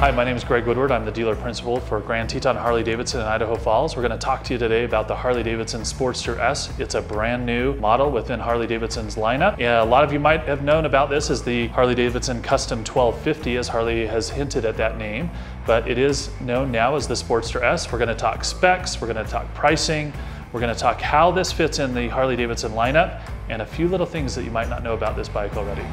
Hi, my name is Greg Woodward. I'm the dealer principal for Grand Teton Harley Davidson in Idaho Falls. We're going to talk to you today about the Harley Davidson Sportster S. It's a brand new model within Harley Davidson's lineup. Yeah, a lot of you might have known about this as the Harley Davidson Custom 1250 as Harley has hinted at that name, but it is known now as the Sportster S. We're going to talk specs, we're going to talk pricing, we're going to talk how this fits in the Harley Davidson lineup, and a few little things that you might not know about this bike already.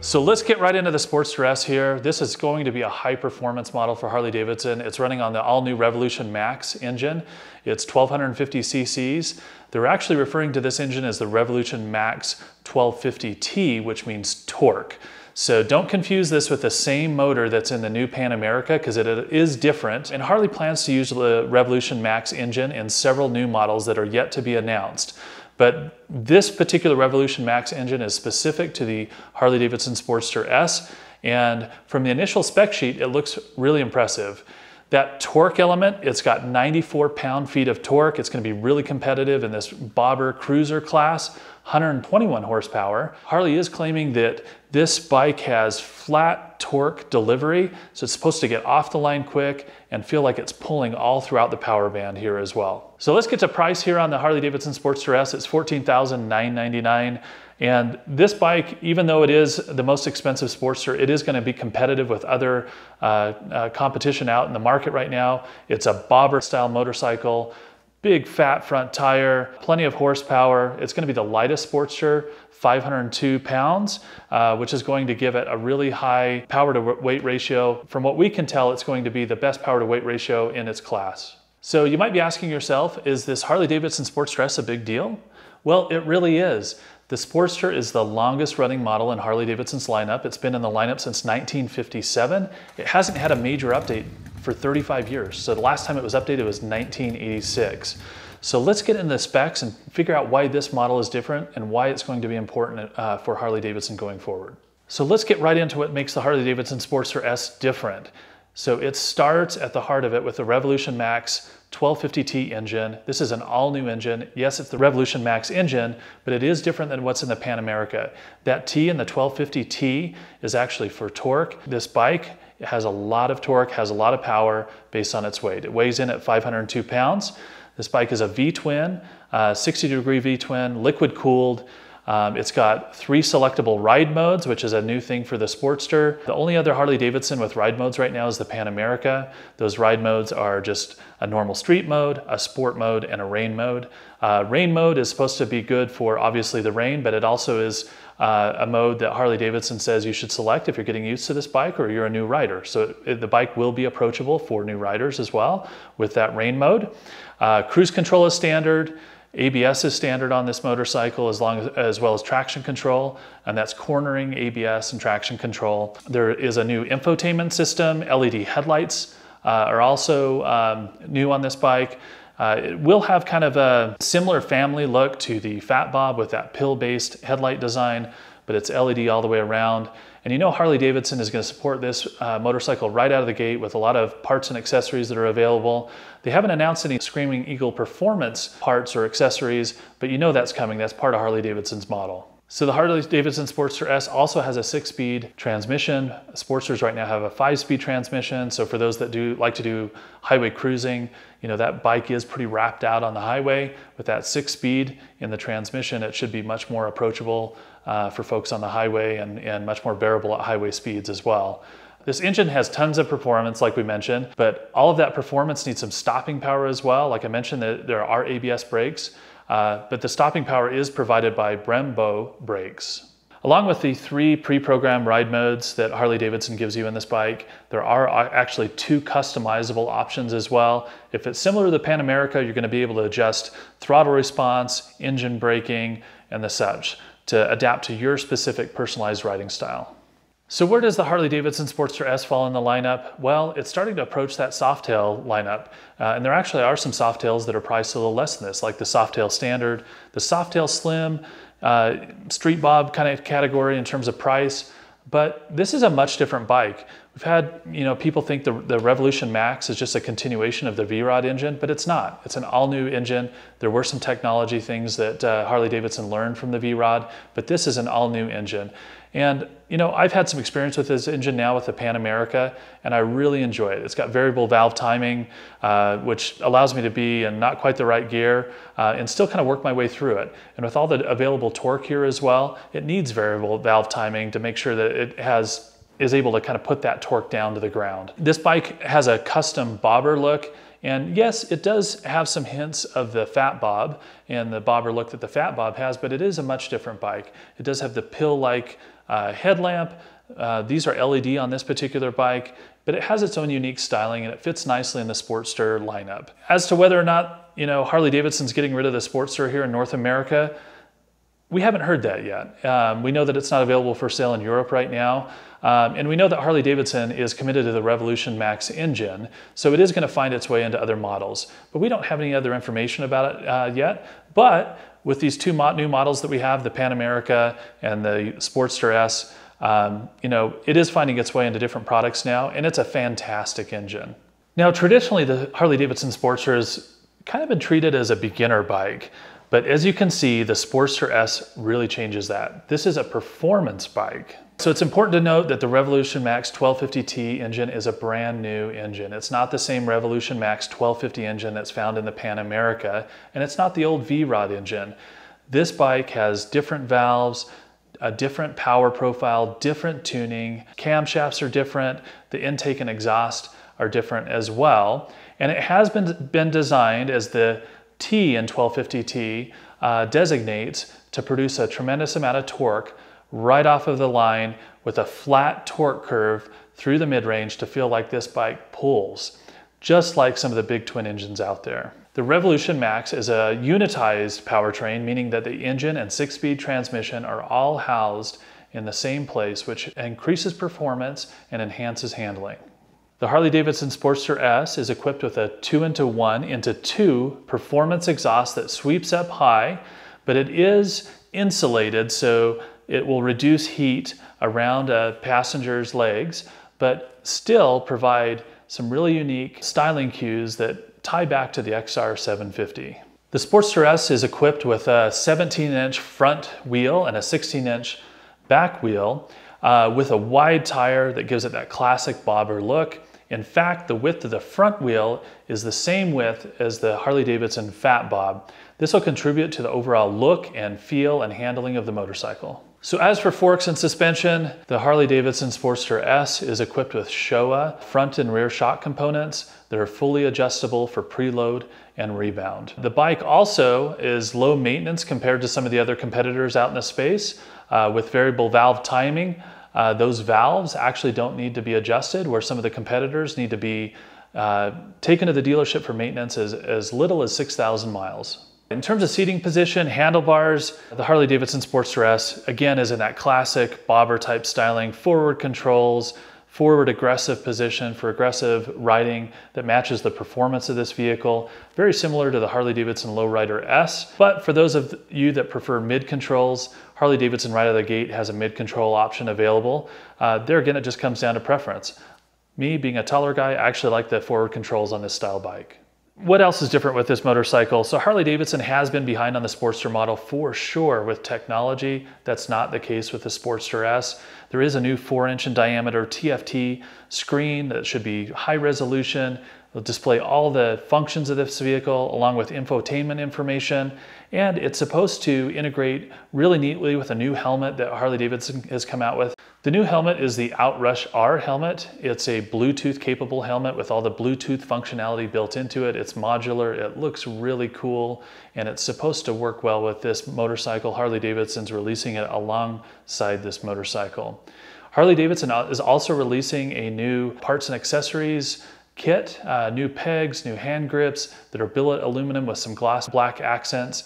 So let's get right into the Sportster S here. This is going to be a high performance model for Harley Davidson. It's running on the all new Revolution Max engine. It's 1250 cc's. They're actually referring to this engine as the Revolution Max 1250T, which means torque. So don't confuse this with the same motor that's in the new Pan America because it is different. And Harley plans to use the Revolution Max engine in several new models that are yet to be announced. But this particular Revolution Max engine is specific to the Harley-Davidson Sportster S. And from the initial spec sheet, it looks really impressive. That torque element, it's got 94 pound-feet of torque. It's gonna be really competitive in this bobber cruiser class, 121 horsepower. Harley is claiming that this bike has flat torque delivery, so it's supposed to get off the line quick and feel like it's pulling all throughout the power band here as well. So let's get to price here on the Harley-Davidson Sportster S. It's $14,999. And this bike, even though it is the most expensive Sportster, it is gonna be competitive with other uh, uh, competition out in the market right now. It's a bobber style motorcycle big fat front tire, plenty of horsepower. It's going to be the lightest Sportster, 502 pounds, uh, which is going to give it a really high power to weight ratio. From what we can tell, it's going to be the best power to weight ratio in its class. So you might be asking yourself, is this Harley Davidson Sportster a big deal? Well, it really is. The Sportster is the longest running model in Harley Davidson's lineup. It's been in the lineup since 1957. It hasn't had a major update for 35 years. So the last time it was updated was 1986. So let's get into the specs and figure out why this model is different and why it's going to be important uh, for Harley Davidson going forward. So let's get right into what makes the Harley Davidson Sportster S different. So it starts at the heart of it with the Revolution Max 1250T engine. This is an all new engine. Yes, it's the Revolution Max engine, but it is different than what's in the Pan America. That T in the 1250T is actually for torque. This bike has a lot of torque, has a lot of power based on its weight. It weighs in at 502 pounds. This bike is a V-twin, uh, 60 degree V-twin, liquid cooled. Um, it's got three selectable ride modes, which is a new thing for the Sportster. The only other Harley Davidson with ride modes right now is the Pan America. Those ride modes are just a normal street mode, a sport mode, and a rain mode. Uh, rain mode is supposed to be good for obviously the rain, but it also is uh, a mode that Harley Davidson says you should select if you're getting used to this bike or you're a new rider. So it, the bike will be approachable for new riders as well with that rain mode. Uh, cruise control is standard. ABS is standard on this motorcycle as, long as, as well as traction control, and that's cornering, ABS, and traction control. There is a new infotainment system. LED headlights uh, are also um, new on this bike. Uh, it will have kind of a similar family look to the Fat Bob with that pill-based headlight design, but it's LED all the way around. And you know Harley Davidson is going to support this uh, motorcycle right out of the gate with a lot of parts and accessories that are available. They haven't announced any Screaming Eagle performance parts or accessories, but you know that's coming. That's part of Harley Davidson's model. So the Harley-Davidson Sportster S also has a six-speed transmission. Sportsters right now have a five-speed transmission. So for those that do like to do highway cruising, you know, that bike is pretty wrapped out on the highway. With that six speed in the transmission, it should be much more approachable uh, for folks on the highway and, and much more bearable at highway speeds as well. This engine has tons of performance, like we mentioned, but all of that performance needs some stopping power as well. Like I mentioned, that there are ABS brakes. Uh, but the stopping power is provided by Brembo brakes. Along with the three pre-programmed ride modes that Harley-Davidson gives you in this bike, there are actually two customizable options as well. If it's similar to the Pan America, you're gonna be able to adjust throttle response, engine braking, and the such to adapt to your specific personalized riding style. So where does the Harley-Davidson Sportster S fall in the lineup? Well, it's starting to approach that Softail lineup. Uh, and there actually are some Softails that are priced a little less than this, like the Softail Standard, the Softail Slim, uh, Street Bob kind of category in terms of price. But this is a much different bike. We've had, you know, people think the, the Revolution Max is just a continuation of the V-Rod engine, but it's not. It's an all-new engine. There were some technology things that uh, Harley-Davidson learned from the V-Rod, but this is an all-new engine. And you know, I've had some experience with this engine now with the Pan America, and I really enjoy it. It's got variable valve timing, uh, which allows me to be in not quite the right gear uh, and still kind of work my way through it. And with all the available torque here as well, it needs variable valve timing to make sure that it has is able to kind of put that torque down to the ground. This bike has a custom bobber look and yes, it does have some hints of the Fat Bob and the bobber look that the Fat Bob has, but it is a much different bike. It does have the pill-like uh, headlamp. Uh, these are LED on this particular bike, but it has its own unique styling and it fits nicely in the Sportster lineup. As to whether or not, you know, Harley Davidson's getting rid of the Sportster here in North America, we haven't heard that yet. Um, we know that it's not available for sale in Europe right now. Um, and we know that Harley Davidson is committed to the Revolution Max engine, so it is going to find its way into other models. But we don't have any other information about it uh, yet. But with these two new models that we have, the Pan America and the Sportster S, um, you know, it is finding its way into different products now, and it's a fantastic engine. Now, traditionally, the Harley Davidson Sportster has kind of been treated as a beginner bike. But as you can see, the Sportster S really changes that. This is a performance bike. So it's important to note that the Revolution Max 1250T engine is a brand new engine. It's not the same Revolution Max 1250 engine that's found in the Pan America, and it's not the old V-Rod engine. This bike has different valves, a different power profile, different tuning, camshafts are different, the intake and exhaust are different as well. And it has been, been designed as the T in 1250T uh, designates to produce a tremendous amount of torque right off of the line with a flat torque curve through the mid-range to feel like this bike pulls, just like some of the big twin engines out there. The Revolution Max is a unitized powertrain, meaning that the engine and six-speed transmission are all housed in the same place, which increases performance and enhances handling. The Harley-Davidson Sportster S is equipped with a 2 into 1 into 2 performance exhaust that sweeps up high, but it is insulated so it will reduce heat around a passenger's legs, but still provide some really unique styling cues that tie back to the XR750. The Sportster S is equipped with a 17-inch front wheel and a 16-inch back wheel uh, with a wide tire that gives it that classic bobber look. In fact, the width of the front wheel is the same width as the Harley-Davidson Fat Bob. This will contribute to the overall look and feel and handling of the motorcycle. So as for forks and suspension, the Harley-Davidson Sportster S is equipped with Showa front and rear shock components that are fully adjustable for preload and rebound. The bike also is low maintenance compared to some of the other competitors out in the space uh, with variable valve timing. Uh, those valves actually don't need to be adjusted where some of the competitors need to be uh, taken to the dealership for maintenance as, as little as 6,000 miles. In terms of seating position, handlebars, the Harley Davidson Sportster S, again, is in that classic bobber type styling, forward controls, forward aggressive position for aggressive riding that matches the performance of this vehicle. Very similar to the Harley Davidson Lowrider S. But for those of you that prefer mid controls, Harley Davidson right out of the gate has a mid control option available. Uh, there again, it just comes down to preference. Me being a taller guy, I actually like the forward controls on this style bike. What else is different with this motorcycle? So Harley Davidson has been behind on the Sportster model for sure with technology. That's not the case with the Sportster S. There is a new four inch in diameter TFT screen that should be high resolution. It'll display all the functions of this vehicle along with infotainment information. And it's supposed to integrate really neatly with a new helmet that Harley Davidson has come out with. The new helmet is the Outrush R helmet. It's a Bluetooth capable helmet with all the Bluetooth functionality built into it. It's modular, it looks really cool, and it's supposed to work well with this motorcycle. Harley Davidson's releasing it alongside this motorcycle. Harley Davidson is also releasing a new parts and accessories kit, uh, new pegs, new hand grips that are billet aluminum with some gloss black accents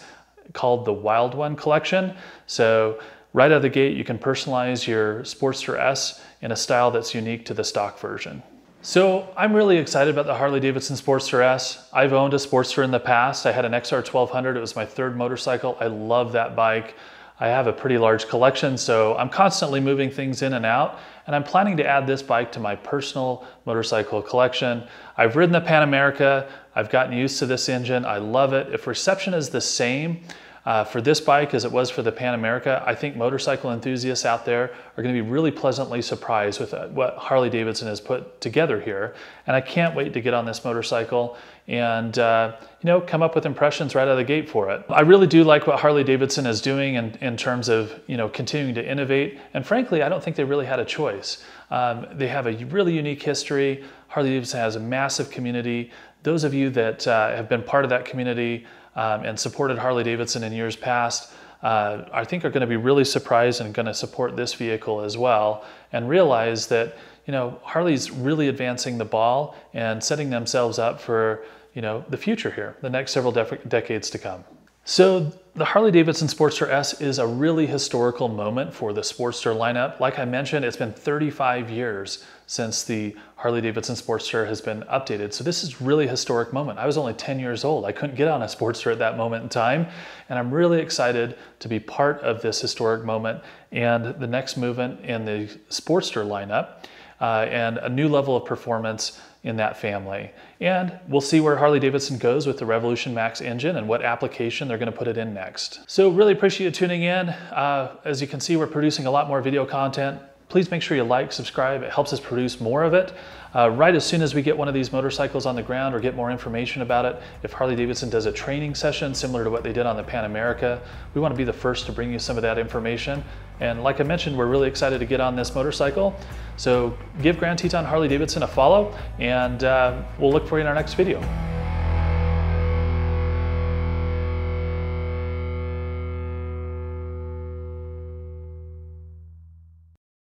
called the Wild One collection. So Right out of the gate, you can personalize your Sportster S in a style that's unique to the stock version. So I'm really excited about the Harley Davidson Sportster S. I've owned a Sportster in the past. I had an XR1200, it was my third motorcycle. I love that bike. I have a pretty large collection, so I'm constantly moving things in and out, and I'm planning to add this bike to my personal motorcycle collection. I've ridden the Pan America, I've gotten used to this engine, I love it. If reception is the same, Uh, for this bike, as it was for the Pan America, I think motorcycle enthusiasts out there are going to be really pleasantly surprised with uh, what Harley Davidson has put together here. And I can't wait to get on this motorcycle and uh, you know come up with impressions right out of the gate for it. I really do like what Harley Davidson is doing in, in terms of you know continuing to innovate. And frankly, I don't think they really had a choice. Um, they have a really unique history. Harley Davidson has a massive community. Those of you that uh, have been part of that community um, and supported Harley Davidson in years past, uh, I think are going to be really surprised and going to support this vehicle as well and realize that you know Harley's really advancing the ball and setting themselves up for you know the future here, the next several decades to come. So the Harley-Davidson Sportster S is a really historical moment for the Sportster lineup. Like I mentioned, it's been 35 years since the Harley-Davidson Sportster has been updated. So this is really historic moment. I was only 10 years old. I couldn't get on a Sportster at that moment in time. And I'm really excited to be part of this historic moment and the next movement in the Sportster lineup uh, and a new level of performance in that family. And we'll see where Harley Davidson goes with the Revolution Max engine and what application they're gonna put it in next. So really appreciate you tuning in. Uh, as you can see, we're producing a lot more video content. Please make sure you like, subscribe. It helps us produce more of it. Uh, right as soon as we get one of these motorcycles on the ground or get more information about it, if Harley Davidson does a training session similar to what they did on the Pan America, we want to be the first to bring you some of that information. And like I mentioned, we're really excited to get on this motorcycle. So give Grand Teton Harley Davidson a follow and uh, we'll look for you in our next video.